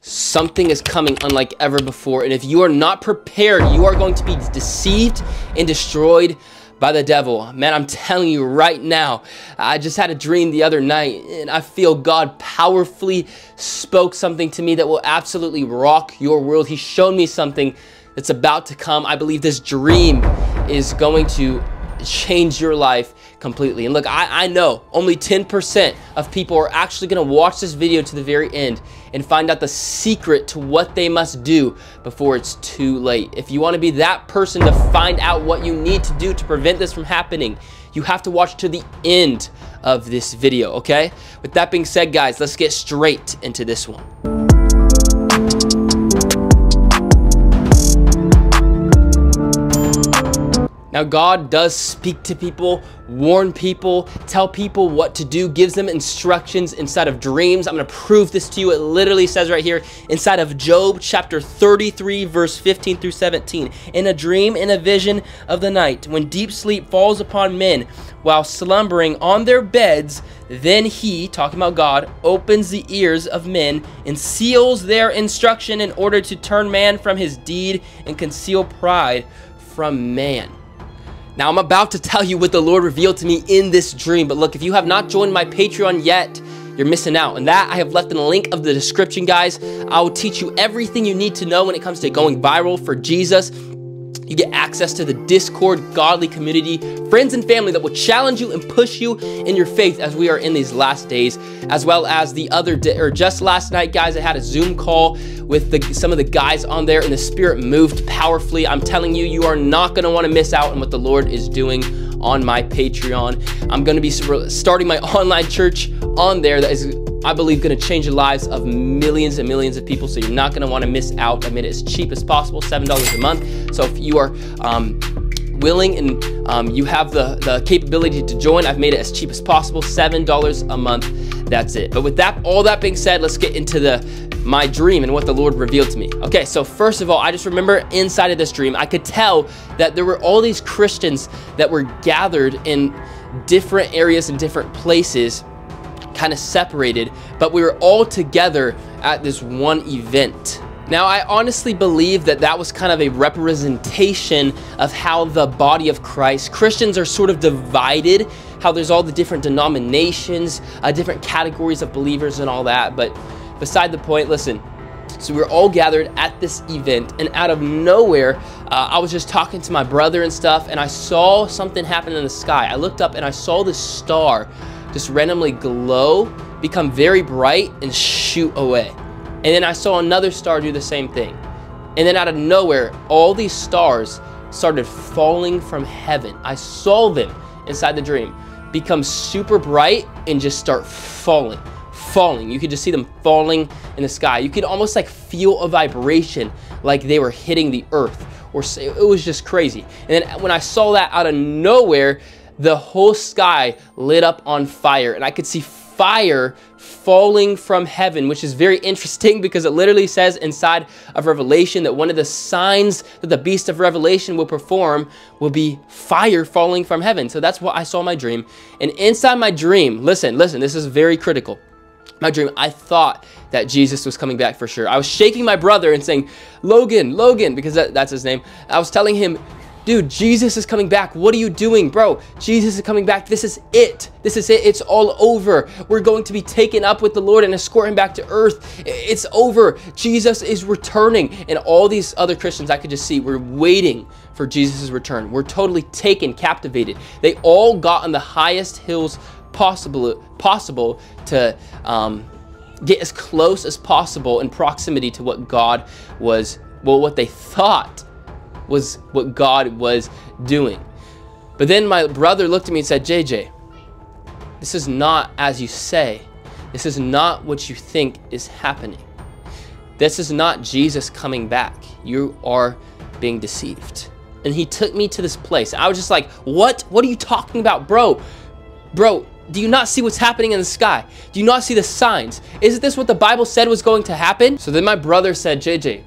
something is coming unlike ever before. And if you are not prepared, you are going to be deceived and destroyed by the devil. Man, I'm telling you right now, I just had a dream the other night and I feel God powerfully spoke something to me that will absolutely rock your world. He showed me something that's about to come. I believe this dream is going to change your life completely. And look, I, I know only 10% of people are actually to watch this video to the very end and find out the secret to what they must do before it's too late. If you want to be that person to find out what you need to do to prevent this from happening, you have to watch to the end of this video, okay? With that being said, guys, let's get straight into this one. Now, God does speak to people, warn people, tell people what to do, gives them instructions inside of dreams. I'm going to prove this to you. It literally says right here inside of Job chapter 33, verse 15 through 17. In a dream, in a vision of the night, when deep sleep falls upon men while slumbering on their beds, then he, talking about God, opens the ears of men and seals their instruction in order to turn man from his deed and conceal pride from man. Now, I'm about to tell you what the Lord revealed to me in this dream. But look, if you have not joined my Patreon yet, you're missing out. And that I have left in the link of the description, guys. I will teach you everything you need to know when it comes to going viral for Jesus. You get access to the Discord godly community, friends and family that will challenge you and push you in your faith as we are in these last days, as well as the other day, or just last night, guys, I had a Zoom call with the, some of the guys on there and the Spirit moved powerfully. I'm telling you, you are not going to want to miss out on what the Lord is doing on my Patreon. I'm going to be starting my online church on there that is I believe to change the lives of millions and millions of people. So you're not want to miss out. I made it as cheap as possible, $7 a month. So if you are um, willing and um, you have the, the capability to join, I've made it as cheap as possible, $7 a month. That's it. But with that, all that being said, let's get into the my dream and what the Lord revealed to me. Okay, so first of all, I just remember inside of this dream, I could tell that there were all these Christians that were gathered in different areas and different places kind of separated, but we were all together at this one event. Now, I honestly believe that that was kind of a representation of how the body of Christ, Christians are sort of divided, how there's all the different denominations, uh, different categories of believers and all that. But beside the point, listen, so we were all gathered at this event, and out of nowhere, uh, I was just talking to my brother and stuff, and I saw something happen in the sky. I looked up and I saw this star just randomly glow, become very bright, and shoot away. And then I saw another star do the same thing. And then out of nowhere, all these stars started falling from heaven. I saw them inside the dream become super bright and just start falling, falling. You could just see them falling in the sky. You could almost like feel a vibration like they were hitting the earth or it was just crazy. And then when I saw that out of nowhere, the whole sky lit up on fire and I could see fire falling from heaven, which is very interesting because it literally says inside of Revelation that one of the signs that the beast of Revelation will perform will be fire falling from heaven. So that's what I saw in my dream. And inside my dream, listen, listen, this is very critical. My dream, I thought that Jesus was coming back for sure. I was shaking my brother and saying, Logan, Logan, because that, that's his name. I was telling him, Dude, Jesus is coming back. What are you doing, bro? Jesus is coming back. This is it. This is it. It's all over. We're going to be taken up with the Lord and escort him back to earth. It's over. Jesus is returning. And all these other Christians I could just see were waiting for Jesus' return. We're totally taken, captivated. They all got on the highest hills possible, possible to um, get as close as possible in proximity to what God was, well, what they thought was what God was doing. But then my brother looked at me and said, JJ, this is not as you say. This is not what you think is happening. This is not Jesus coming back. You are being deceived. And he took me to this place. I was just like, what? What are you talking about, bro? Bro, do you not see what's happening in the sky? Do you not see the signs? Isn't this what the Bible said was going to happen? So then my brother said, JJ,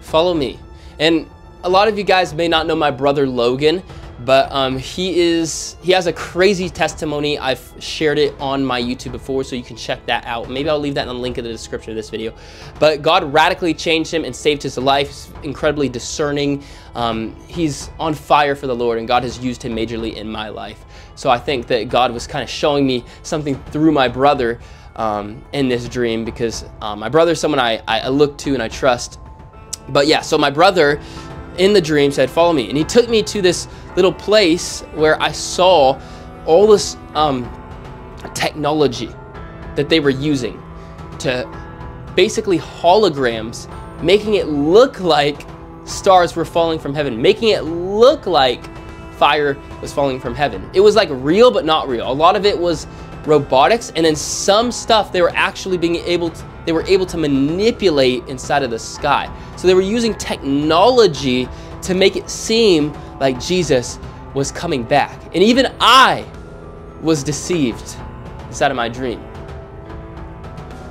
follow me. And a lot of you guys may not know my brother Logan, But um, he is he has a crazy testimony. I've shared it on my YouTube before, so you can check that out. Maybe I'll leave that in the link in the description of this video. But God radically changed him and saved his life. He's incredibly discerning. Um, he's on fire for the Lord, and God has used him majorly in my life. So I think that God was kind of showing me something through my brother um, in this dream because um, my brother is someone I, I look to and I trust. But yeah, so my brother in the dream said, Follow me. And he took me to this little place where I saw all this um, technology that they were using to basically holograms, making it look like stars were falling from heaven, making it look like fire was falling from heaven. It was like real, but not real. A lot of it was robotics, and then some stuff they were actually being able to, they were able to manipulate inside of the sky. So they were using technology to make it seem like Jesus was coming back. And even I was deceived inside of my dream.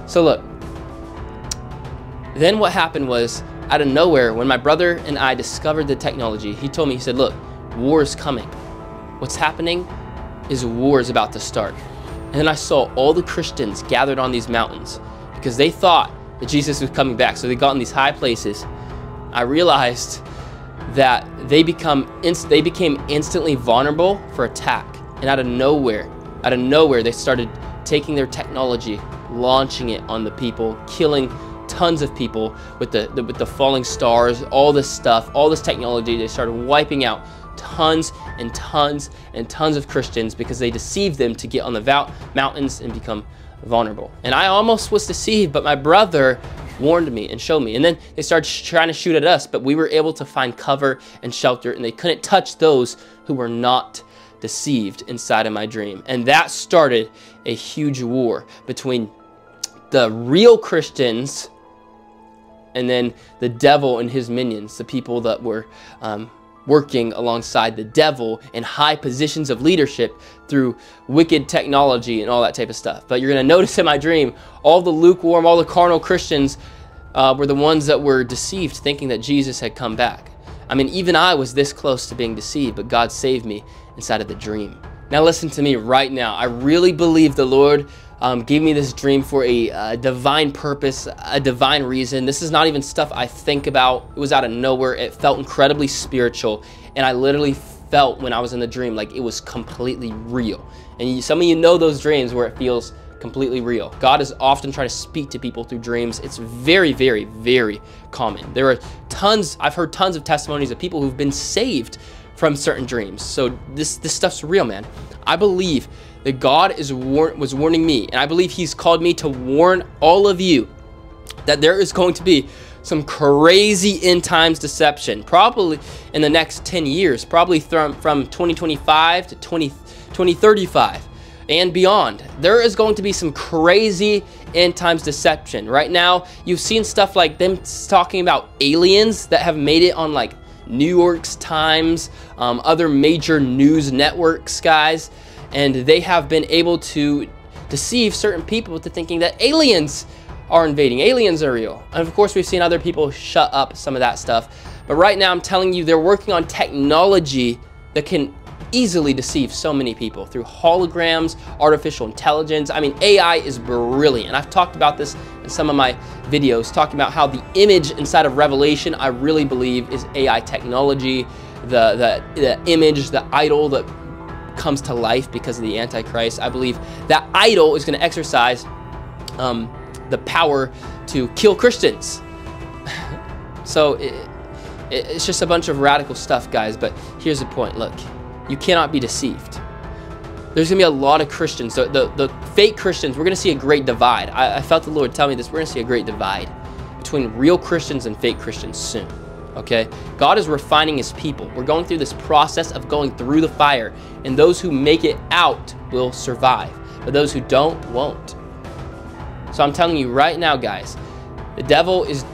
So look, then what happened was out of nowhere, when my brother and I discovered the technology, he told me, he said, look, war is coming. What's happening is war is about to start. And then I saw all the Christians gathered on these mountains because they thought that Jesus was coming back. So they got in these high places. I realized that they become they became instantly vulnerable for attack. And out of nowhere, out of nowhere, they started taking their technology, launching it on the people, killing tons of people with the, the with the falling stars, all this stuff, all this technology. They started wiping out tons and tons and tons of Christians because they deceived them to get on the mountains and become vulnerable. And I almost was deceived, but my brother warned me and showed me. And then they started trying to shoot at us, but we were able to find cover and shelter, and they couldn't touch those who were not deceived inside of my dream. And that started a huge war between the real Christians and then the devil and his minions, the people that were um, working alongside the devil in high positions of leadership through wicked technology and all that type of stuff. But you're going to notice in my dream, all the lukewarm, all the carnal Christians uh, were the ones that were deceived, thinking that Jesus had come back. I mean, even I was this close to being deceived, but God saved me inside of the dream. Now, listen to me right now. I really believe the Lord um, gave me this dream for a, divine purpose, a divine reason. This is not even stuff I think about. It was out of nowhere. It felt incredibly spiritual. And I literally felt when I was in the dream like it was completely real. And you, some of you know those dreams where it feels completely real. God is often trying to speak to people through dreams. It's very, very, very common. There are tons, I've heard tons of testimonies of people who've been saved from certain dreams. So this, this stuff's real, man. I believe that God is war was warning me, and I believe He's called me to warn all of you that there is going to be some crazy end times deception, probably in the next 10 years, probably from, from 2025 to 20, 2035 and beyond. There is going to be some crazy end times deception. Right now, you've seen stuff like them talking about aliens that have made it on like New York's Times, um, other major news networks, guys and they have been able to deceive certain people into thinking that aliens are invading, aliens are real. And of course, we've seen other people shut up some of that stuff. But right now, I'm telling you, they're working on technology that can easily deceive so many people through holograms, artificial intelligence. I mean, AI is brilliant. I've talked about this in some of my videos, talking about how the image inside of Revelation, I really believe is AI technology. The, the, the image, the idol, the comes to life because of the Antichrist. I believe that idol is going to exercise um, the power to kill Christians. so it, it, it's just a bunch of radical stuff, guys. But here's the point look, you cannot be deceived. There's going to be a lot of Christians. The, the, the fake Christians, we're going to see a great divide. I, I felt the Lord tell me this. We're going to see a great divide between real Christians and fake Christians soon okay? God is refining his people. We're going through this process of going through the fire, and those who make it out will survive, but those who don't won't. So I'm telling you right now, guys, the devil is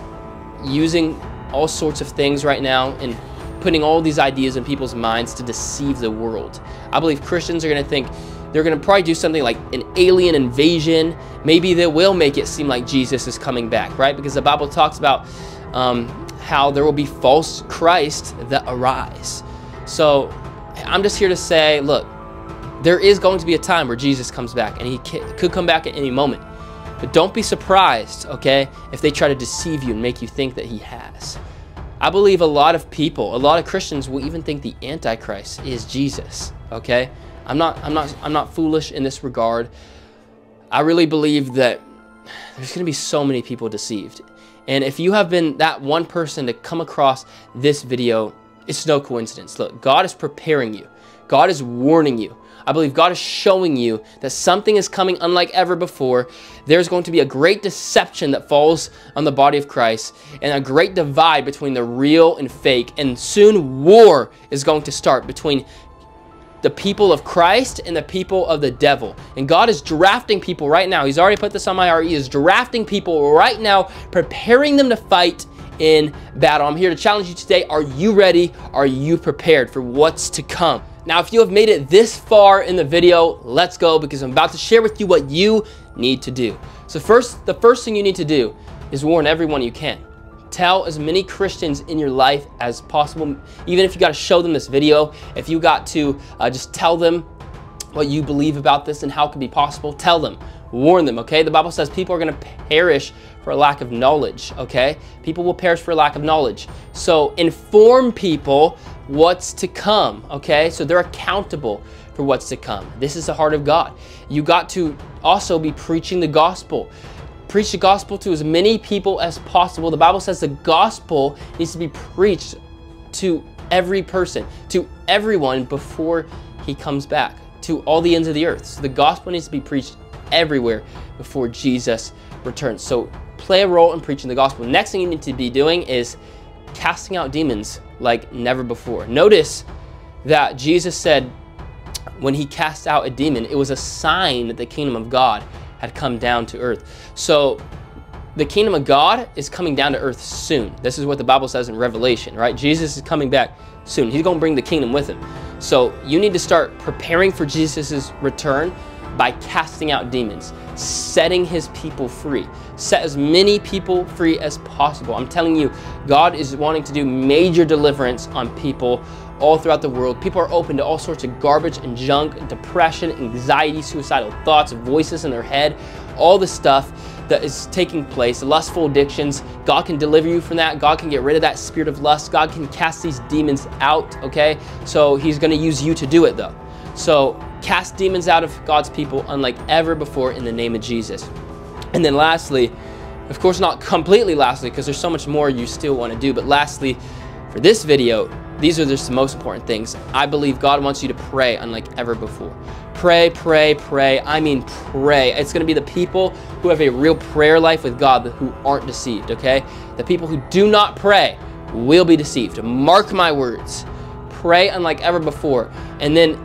using all sorts of things right now and putting all these ideas in people's minds to deceive the world. I believe Christians are going to think they're going to probably do something like an alien invasion. Maybe they will make it seem like Jesus is coming back, right? Because the Bible talks about um, how there will be false Christ that arise. So I'm just here to say, look, there is going to be a time where Jesus comes back and he could come back at any moment. But don't be surprised, okay, if they try to deceive you and make you think that he has. I believe a lot of people, a lot of Christians will even think the Antichrist is Jesus, okay? I'm not, I'm not, I'm not foolish in this regard. I really believe that there's going to be so many people deceived. And if you have been that one person to come across this video, it's no coincidence. Look, God is preparing you. God is warning you. I believe God is showing you that something is coming unlike ever before. There's going to be a great deception that falls on the body of Christ and a great divide between the real and fake. And soon war is going to start between the people of Christ and the people of the devil. And God is drafting people right now. He's already put this on my. He is drafting people right now, preparing them to fight in battle. I'm here to challenge you today. Are you ready? Are you prepared for what's to come? Now, if you have made it this far in the video, let's go because I'm about to share with you what you need to do. So first, the first thing you need to do is warn everyone you can. Tell as many Christians in your life as possible, even if you got to show them this video, if you got to uh, just tell them what you believe about this and how it can be possible, tell them, warn them, okay? The Bible says people are going to perish for a lack of knowledge, okay? People will perish for a lack of knowledge. So inform people what's to come, okay? So they're accountable for what's to come. This is the heart of God. You got to also be preaching the gospel. Preach the gospel to as many people as possible. The Bible says the gospel needs to be preached to every person, to everyone before he comes back, to all the ends of the earth. So the gospel needs to be preached everywhere before Jesus returns. So play a role in preaching the gospel. Next thing you need to be doing is casting out demons like never before. Notice that Jesus said when he cast out a demon, it was a sign that the kingdom of God had come down to earth. So the kingdom of God is coming down to earth soon. This is what the Bible says in Revelation, right? Jesus is coming back soon. He's going to bring the kingdom with him. So you need to start preparing for Jesus' return by casting out demons, setting his people free. Set as many people free as possible. I'm telling you, God is wanting to do major deliverance on people all throughout the world. People are open to all sorts of garbage and junk, depression, anxiety, suicidal thoughts, voices in their head, all the stuff that is taking place, lustful addictions. God can deliver you from that. God can get rid of that spirit of lust. God can cast these demons out, okay? So he's going to use you to do it though. So cast demons out of God's people unlike ever before in the name of Jesus. And then lastly, of course not completely lastly because there's so much more you still want to do, but lastly, for this video, these are just the most important things. I believe God wants you to pray unlike ever before. Pray, pray, pray. I mean, pray. It's going to be the people who have a real prayer life with God who aren't deceived, okay? The people who do not pray will be deceived. Mark my words. Pray unlike ever before. And then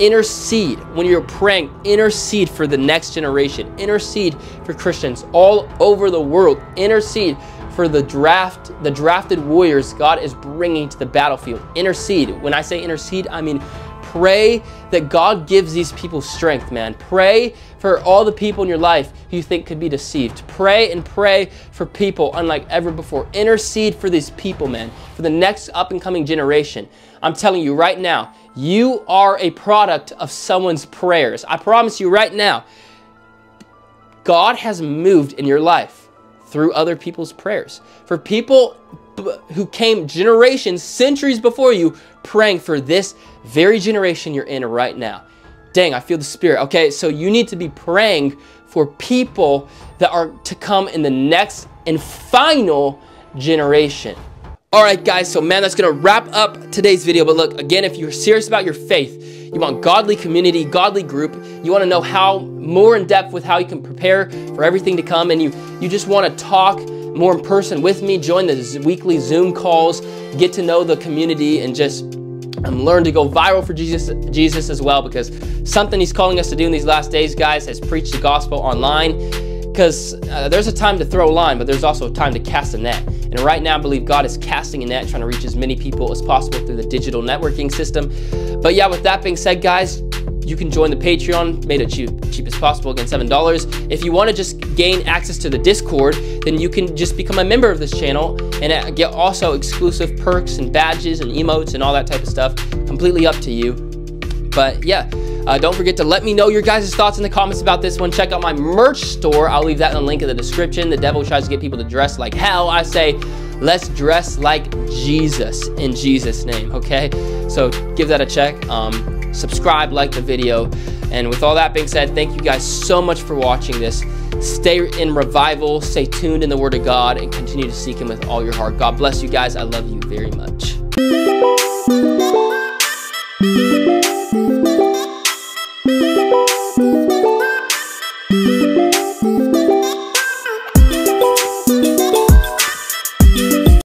intercede when you're praying intercede for the next generation intercede for christians all over the world intercede for the draft the drafted warriors god is bringing to the battlefield. Intercede. When i say intercede i mean pray that god gives these people strength man. Pray for all the people in your life who you think could be deceived. Pray and pray for people unlike ever before. Intercede for these people man for the next up and coming generation. I'm telling you right now you are a product of someone's prayers. I promise you right now, God has moved in your life through other people's prayers. For people who came generations, centuries before you, praying for this very generation you're in right now. Dang, I feel the Spirit. Okay, so you need to be praying for people that are to come in the next and final generation. All right, guys, so man, that's gonna wrap up today's video. But look, again, if you're serious about your faith, you want godly community, godly group, you wanna know how more in depth with how you can prepare for everything to come, and you, you just wanna talk more in person with me, join the weekly Zoom calls, get to know the community, and just um, learn to go viral for Jesus, Jesus as well, because something he's calling us to do in these last days, guys, is preach the gospel online because uh, there's a time to throw a line, but there's also a time to cast a net. And right now, I believe God is casting a net, trying to reach as many people as possible through the digital networking system. But yeah, with that being said, guys, you can join the Patreon, made it cheap, cheap as possible, again, $7. If you want to just gain access to the Discord, then you can just become a member of this channel and uh, get also exclusive perks and badges and emotes and all that type of stuff. Completely up to you. But yeah, uh, don't forget to let me know your guys' thoughts in the comments about this one. Check out my merch store. I'll leave that in the link in the description. The devil tries to get people to dress like hell. I say, let's dress like Jesus in Jesus' name, okay? So give that a check. Um, subscribe, like the video. And with all that being said, thank you guys so much for watching this. Stay in revival, stay tuned in the Word of God, and continue to seek Him with all your heart. God bless you guys. I love you very much.